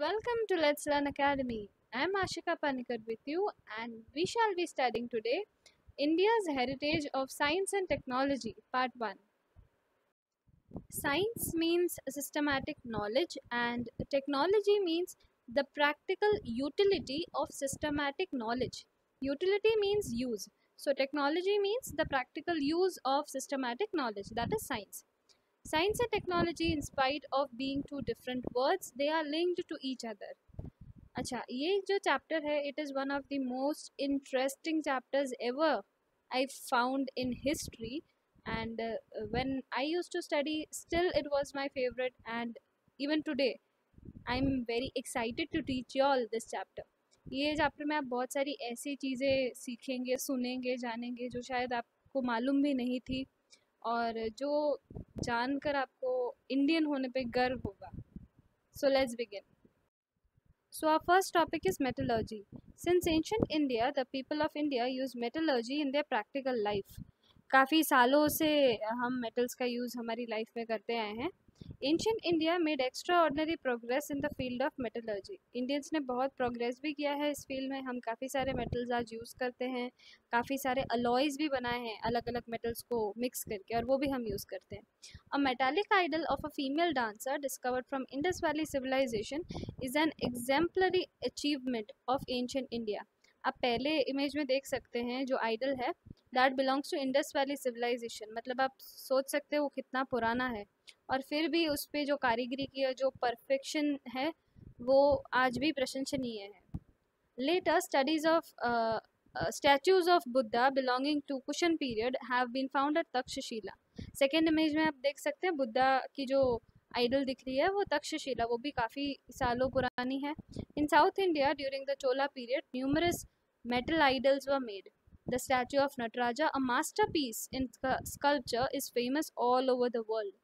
Welcome to Let's Learn Academy. I'm Ashika Panikar with you, and we shall be studying today India's Heritage of Science and Technology, Part 1. Science means systematic knowledge, and technology means the practical utility of systematic knowledge. Utility means use. So, technology means the practical use of systematic knowledge, that is science. Science and technology, in spite of being two different words, they are linked to each other. अच्छा ये जो chapter है it is one of the most interesting chapters ever I found in history and uh, when i used to study still it was my favorite and even today i'm very excited to teach you all this chapter ये chapter में आप बहुत सारी ऐसी चीज़ें सीखेंगे सुनेंगे जानेंगे जो शायद आपको मालूम भी नहीं थी और जो जानकर आपको इंडियन होने पे गर्व होगा। So let's begin so our first topic is metallurgy since ancient India the people of India use metallurgy in their practical life काफ़ी सालों से हम मेटल्स का यूज़ हमारी लाइफ में करते आए हैं। Ancient India made extraordinary progress in the field of metallurgy Indians ने बहुत प्रोग्रेस भी किया है इस फ़ील्ड में। हम काफ़ी सारे मेटल्स आज यूज़ करते हैं। काफ़ी सारे अलॉयज़ भी बनाए हैं अलग अलग मेटल्स को मिक्स करके और वो भी हम यूज़ करते हैं। A metallic idol of a female dancer discovered from Indus valley civilization is an exemplary achievement of ancient India आप पहले इमेज में देख सकते हैं जो आइडल है। That belongs to Indus valley civilization मतलब आप सोच सकते हो वो कितना पुराना है। और फिर भी उस पर जो कारीगरी की जो परफेक्शन है, वो आज भी प्रशंसनीय है। Later studies of statues of Buddha belonging to Kushan period have been found at Takshashila second image में आप देख सकते हैं बुद्धा की जो आइडल दिख रही है, वो तक्षशिला वो भी काफ़ी सालों पुरानी है। In South India during the Chola period numerous metal idols were made. The statue of Nataraja, a masterpiece in sculpture, is famous all over the world.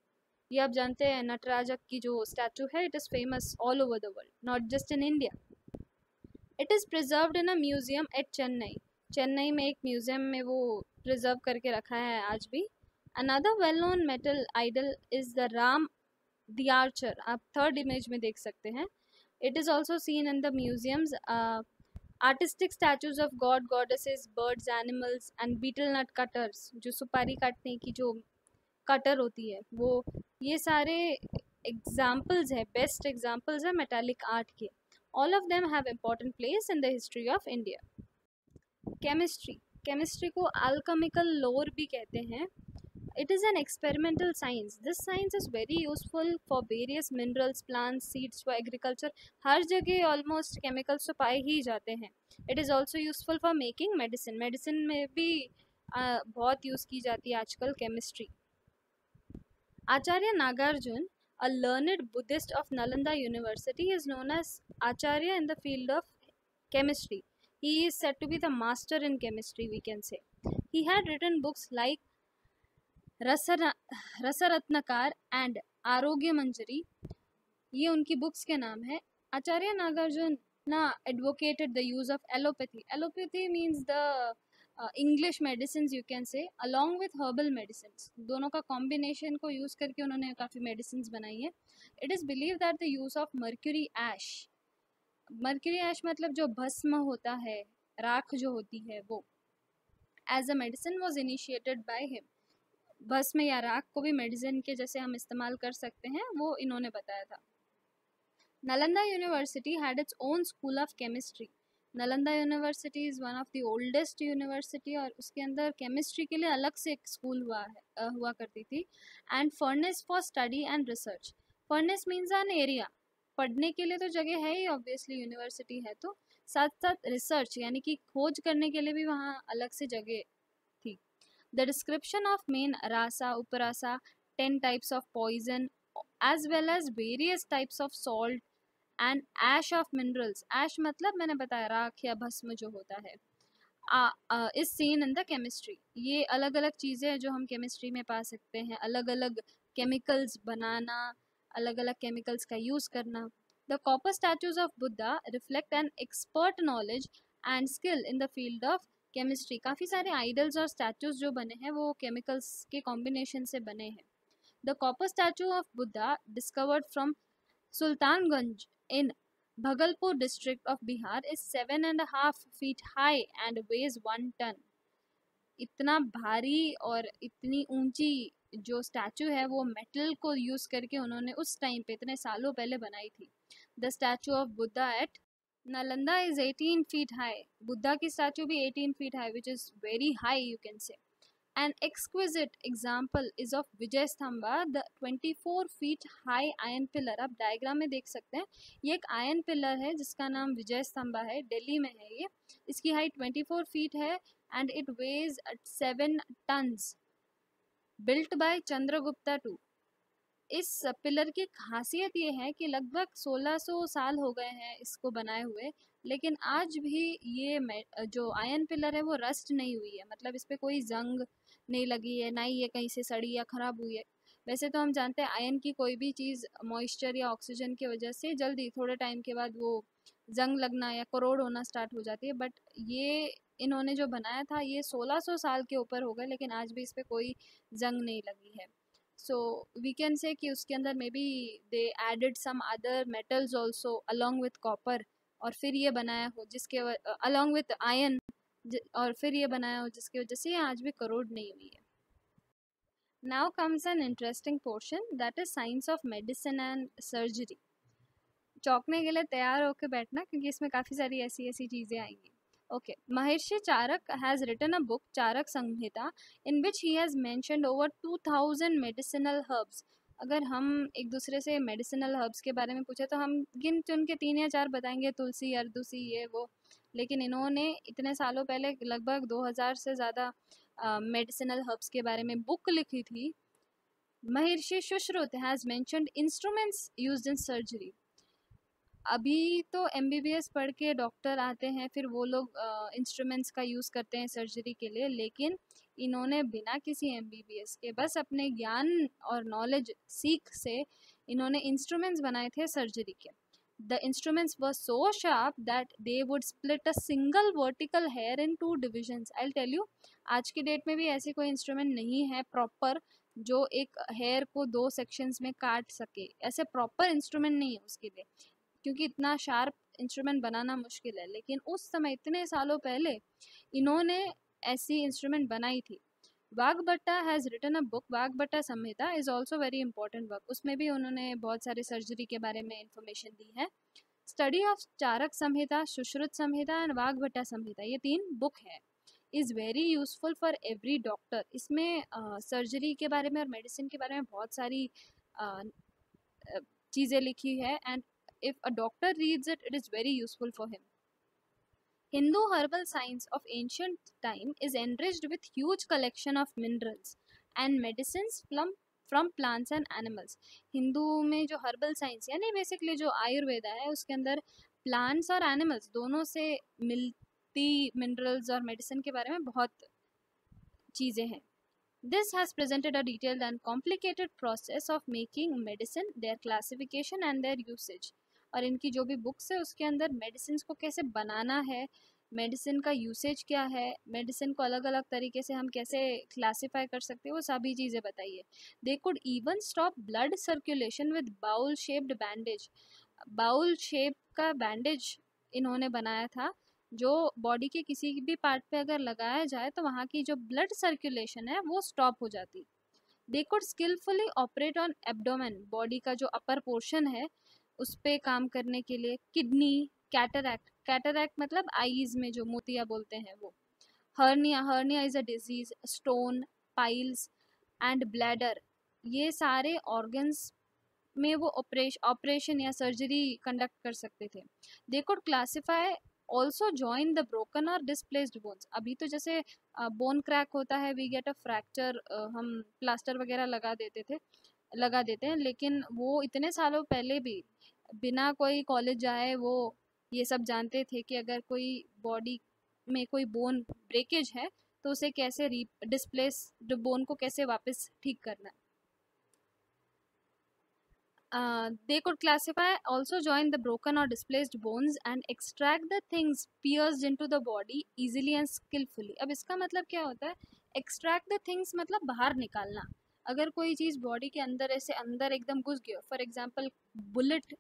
ये आप जानते हैं नटराजा की जो स्टैचू है it is famous all over the world not just in India it is preserved in a museum at Chennai Chennai में एक museum में वो प्रिजर्व करके रखा है आज भी. Another well known metal idol is the Ram the archer आप थर्ड इमेज में देख सकते हैं. It is also seen in the museums artistic statues of god, goddesses, birds, animals and betel nut cutters, जो सुपारी काटने की जो कटर होती है, वो, ये सारे एग्जाम्पल्स है बेस्ट एग्जाम्पल्स है मेटालिक आर्ट के। All of them have important place in the history of India chemistry chemistry को अल्कमिकल लोर भी कहते हैं। It is an experimental science. This science is very useful for various minerals, plants, seeds for agriculture. हर जगह almost chemicals तो पाए ही जाते हैं It is also useful for making medicine. Medicine में भी uh, बहुत यूज़ की जाती है आजकल chemistry. Acharya Nagarjun, a learned Buddhist of Nalanda University, is known as Acharya in the field of chemistry. He is said to be the master in chemistry, we can say. He had written books like Rasaratnakar and Arogya Manjari, ये उनकी books के नाम है। आचार्य नागार्जुन ना advocated the use of allopathy allopathy means the English medicine you can say along with herbal medicine दोनों का combination को use करके उन्होंने काफ़ी मेडिसिन बनाई है। It is believe that the use of mercury ash mercury ash मतलब जो भस्म होता है, राख जो होती है वो as a medicine was initiated by him भस्म या राख को भी मेडिसिन के जैसे हम इस्तेमाल कर सकते हैं, वो इन्होंने बताया था। Nalanda university had its own school of chemistry Nalanda university is one of the oldest university और उसके अंदर केमिस्ट्री के लिए अलग से एक स्कूल हुआ है हुआ करती थी। And furnace for study and research furnace means an area पढ़ने के लिए तो जगह है ही ऑब्वियसली यूनिवर्सिटी है तो। साथ साथ रिसर्च यानी कि खोज करने के लिए भी वहाँ अलग से जगह The description of main rasa, uparasa, 10 types of poison, as well as various types of salt and ash of minerals. Ash मतलब मैंने बताया राख या भस्म जो होता है। इस सीन इन द केमिस्ट्री ये अलग अलग चीज़ें हैं जो हम केमिस्ट्री में पा सकते हैं। अलग अलग केमिकल्स बनाना अलग अलग केमिकल्स का यूज़ करना। The copper statues of Buddha reflect an expert knowledge and skill in the field of chemistry काफ़ी सारे आइडल्स और स्टैचूज जो बने हैं, वो केमिकल्स के कॉम्बिनेशन से बने हैं the copper statue of Buddha discovered from Sultanganj in district of Bihar is seven and a half feet high and weighs one ton. इतना भारी और इतनी ऊँची जो स्टैचू है, वो मेटल को यूज़ करके उन्होंने उस टाइम पे, इतने सालों पहले बनाई थी the statue of Buddha at Nalanda is 18 feet high Buddha की स्टैचू भी 18 feet high which is very high you can say An exquisite example is of Vijay Stamba, the 24 feet high iron pillar. आप diagram में देख सकते हैं। ये एक ion pillar है जिसका नाम विजय स्तंभा है दिल्ली में है ये। इसकी हाइट 24 फीट है and it was seven tons built by Chandragupta two इस पिलर की खासियत ये है कि लगभग 1600 साल हो गए हैं इसको बनाए हुए, लेकिन आज भी ये जो आयन पिलर है वो रस्ट नहीं हुई है। मतलब इस पर कोई जंग नहीं लगी है, ना ही ये कहीं से सड़ी या ख़राब हुई है। वैसे तो हम जानते हैं आयन की कोई भी चीज़ मॉइस्चर या ऑक्सीजन की वजह से जल्दी, थोड़े टाइम के बाद वो जंग लगना या करोड़ होना स्टार्ट हो जाती है। बट ये इन्होंने जो बनाया था, ये 1600 साल के ऊपर हो गए, लेकिन आज भी इस पर कोई जंग नहीं लगी है। सो वी कैन से कि उसके अंदर may be they added some other metals also along with copper और फिर ये बनाया हो जिसके अलॉन्ग विथ आयन और फिर ये बनाया हो जिसकी वजह से आज भी करोड़ नहीं हुई है। Now comes an interesting portion that is science of medicine and surgery चौंकने के लिए तैयार होकर बैठना क्योंकि इसमें काफ़ी सारी ऐसी ऐसी चीज़ें आएँगी। Okay Maharshi Charak has written a book Charak Samhita in which he has mentioned over two thousand medicinal herbs अगर हम एक दूसरे से मेडिसिनल हर्ब्स के बारे में पूछे तो हम गिन चुन के तीन या चार बताएँगे, तुलसी, अर्दुसी, ये, वो। लेकिन इन्होंने इतने सालों पहले, लगभग 2000 से ज़्यादा मेडिसिनल हर्ब्स के बारे में बुक लिखी थी। Maharshi Sushruta has mentioned instruments use in surgery अभी तो एमबीबीएस पढ़ के डॉक्टर आते हैं, फिर वो लोग इंस्ट्रूमेंट्स का यूज़ करते हैं सर्जरी के लिए, लेकिन इन्होंने बिना किसी एमबीबीएस के बस अपने ज्ञान और नॉलेज सीख से इन्होंने इंस्ट्रूमेंट्स बनाए थे सर्जरी के। The instruments were so sharp that they would split a single vertical hair in two divisions I tell you आज की डेट में भी ऐसे कोई इंस्ट्रूमेंट नहीं है प्रॉपर जो एक हेयर को दो सेक्शंस में काट सके। ऐसे प्रॉपर इंस्ट्रूमेंट नहीं है उसके लिए। क्योंकि इतना शार्प इंस्ट्रूमेंट बनाना मुश्किल है। लेकिन उस समय इतने सालों पहले इन्होंने ऐसी इंस्ट्रूमेंट बनाई थी। Vagbhata has written a book Vagbhata Samhita is also very important work उसमें भी उन्होंने बहुत सारी सर्जरी के बारे में इंफॉर्मेशन दी है। Study of Charak Samhita Sushruta Samhita and Vagbhata Samhita ये तीन बुक है। Is very useful for every doctor इसमें सर्जरी के बारे में और मेडिसिन के बारे में बहुत सारी uh, चीज़ें लिखी है and if a doctor reads it, it is very useful for him. Hindu herbal science of ancient time is enriched with huge collection of minerals and medicines from from plants and animals Hindu में जो herbal science यानी basically जो आयुर्वेदा है उसके अंदर plants और animals दोनों से मिलती मिनरल्स और मेडिसिन के बारे में बहुत चीज़ें हैं This has presented a detailed and complicated process of making medicine, their classification and their usage. और इनकी जो भी बुक्स है, उसके अंदर मेडिसिन को कैसे बनाना है, मेडिसिन का यूसेज क्या है, मेडिसिन को अलग अलग तरीके से हम कैसे क्लासीफाई कर सकते हैं, वो सभी चीज़ें बताइए। They could even stop blood circulation with bowl shaped bandage. Bowl shape का बैंडेज इन्होंने बनाया था, जो बॉडी के किसी भी पार्ट पे अगर लगाया जाए तो वहाँ की जो ब्लड सर्कुलेशन है, वो स्टॉप हो जाती। They could skilfully operate on abdomen, body का जो अपर पोर्शन है उस पर काम करने के लिए किडनी, कैटरैक्ट कैटरैक्ट मतलब आईज में जो मोतिया बोलते हैं वो। Hernia hernia is a disease, stone, piles and bladder. ये सारे ऑर्गन्स में वो ऑपरेशन ऑपरेशन या सर्जरी कंडक्ट कर सकते थे। They could classify also join the broken और डिस्प्लेस्ड बोन्स अभी तो जैसे बोन क्रैक होता है वी गेट अ फ्रैक्चर हम प्लास्टर वगैरह लगा देते थे, लगा देते हैं, लेकिन वो इतने सालों पहले भी बिना कोई कॉलेज जाए वो ये सब जानते थे कि अगर कोई बॉडी में कोई बोन ब्रेकेज है तो उसे कैसे री डिस्प्लेस बोन को कैसे वापस ठीक करना they could classify also join the broken और displaced bones and extract the things pierce into the body easily and skilfully अब इसका मतलब क्या होता है? एक्सट्रैक्ट द थिंग्स मतलब बाहर निकालना। अगर कोई चीज़ बॉडी के अंदर ऐसे अंदर एकदम घुस गया फॉर एग्ज़ाम्पल बुलेट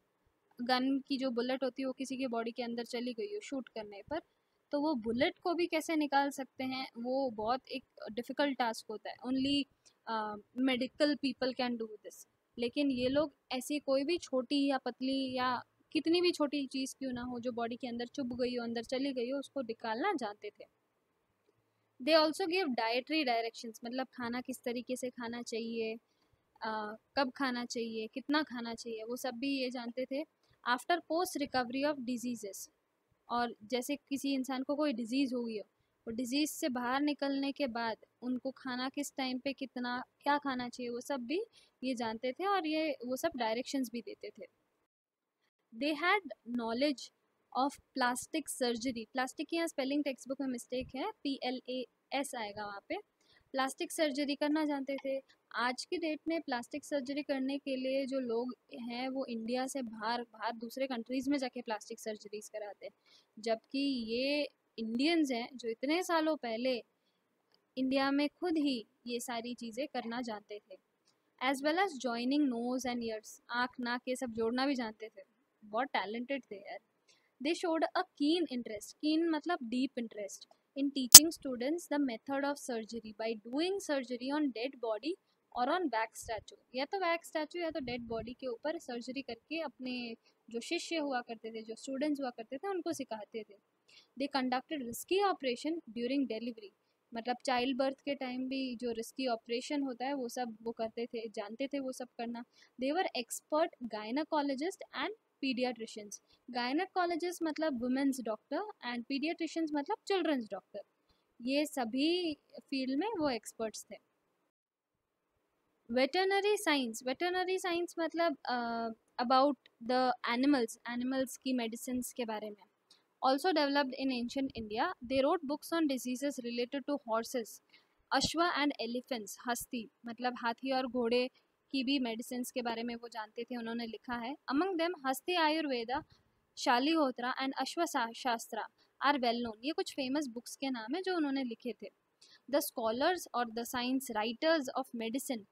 गन की जो बुलेट होती है वो किसी की बॉडी के अंदर चली गई हो शूट करने पर तो वो बुलेट को भी कैसे निकाल सकते हैं? वो बहुत एक डिफ़िकल्ट टास्क होता है। Only medical people can do this लेकिन ये लोग ऐसी कोई भी छोटी या पतली या कितनी भी छोटी चीज़ क्यों ना हो जो बॉडी के अंदर चुभ गई हो अंदर चली गई हो उसको निकालना जानते थे। They also give dietary directions मतलब खाना किस तरीके से खाना चाहिए आ, कब खाना चाहिए कितना खाना चाहिए वो सब भी ये जानते थे। After post recovery of diseases और जैसे किसी इंसान को कोई डिज़ीज़ हो गई वो डिज़ीज़ से बाहर निकलने के बाद उनको खाना किस टाइम पे कितना, क्या खाना चाहिए, वो सब भी ये जानते थे और ये, वो सब डायरेक्शंस भी देते थे। They had knowledge of plastic surgery plastic की यहाँ स्पेलिंग टेक्स्ट बुक में मिस्टेक है पी एल ए एस आएगा वहाँ पे। प्लास्टिक सर्जरी करना जानते थे आज की डेट में प्लास्टिक सर्जरी करने के लिए जो लोग हैं, वो इंडिया से बाहर बाहर दूसरे कंट्रीज़ में जाके प्लास्टिक सर्जरीज कराते हैं। जबकि ये इंडियंस हैं, जो इतने सालों पहले इंडिया में खुद ही ये सारी चीज़ें करना जानते थे। As well as joining nose and ears आँख, नाक, ये सब जोड़ना भी जानते थे। बहुत टैलेंटेड थे यार। दे शोड अ कीन इंटरेस्ट कीन मतलब deep interest in teaching students the method of surgery by doing surgery on dead body और ऑन वैक स्टैचू या तो वैक स्टैचू या तो डेड बॉडी के ऊपर सर्जरी करके अपने जो शिष्य हुआ करते थे, जो स्टूडेंट्स हुआ करते थे, उनको सिखाते थे। They conducted risky operation during delivery मतलब चाइल्ड बर्थ के टाइम भी जो रिस्की ऑपरेशन होता है, वो सब वो करते थे, जानते थे वो सब करना। They were expert gynaecologist and paediatricians gynaecologist मतलब वुमेंस डॉक्टर एंड पीडियाट्रिशियंस मतलब चिल्ड्रंस डॉक्टर ये सभी फ़ील्ड में वो एक्सपर्ट्स थे। वेटरनरी साइंस वेटरनरी साइंस मतलब अबाउट द एनिमल्स एनिमल्स की मेडिसिन के बारे में। Also developed in ancient India they wrote books on diseases related to horses ashva and elephants hasti मतलब हाथी और घोड़े की भी मेडिसिन के बारे में वो जानते थे, उन्होंने लिखा है। अमंग देम हस्ती आयुर्वेदा, शालीहोत्रा एंड अश्व शास्त्रा आर वेल नोन ये कुछ फ़ेमस बुक्स के नाम है जो उन्होंने लिखे थे। द स्कॉलर्स और the science writers of medicine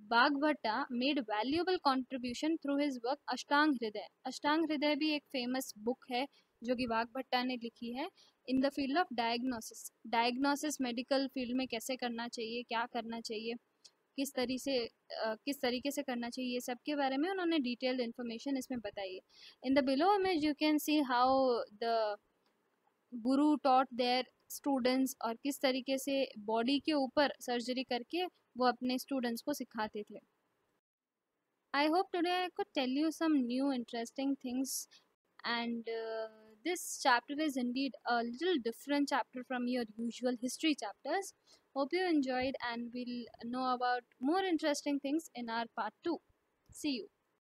Vagbhata made valuable contribution through his work Ashtanga Hridaya Ashtanga हृदय भी एक फ़ेमस बुक है, जो कि बागभट्टा ने लिखी है। In the field of diagnosis diagnosis medical field में कैसे करना चाहिए, क्या करना चाहिए, किस तरीके से किस तरीके से करना चाहिए, ये सब के बारे में उन्होंने डिटेल्ड इन्फॉर्मेशन इसमें बताई है। In the below image you can see how the guru taught their students और किस तरीके से बॉडी के ऊपर सर्जरी करके वो अपने स्टूडेंट्स को सिखाते थे। आई hope today I could tell you some new interesting things and this chapter is indeed a little different chapter from your usual history chapters hope you enjoyed and we'll know about more interesting things in our part two see you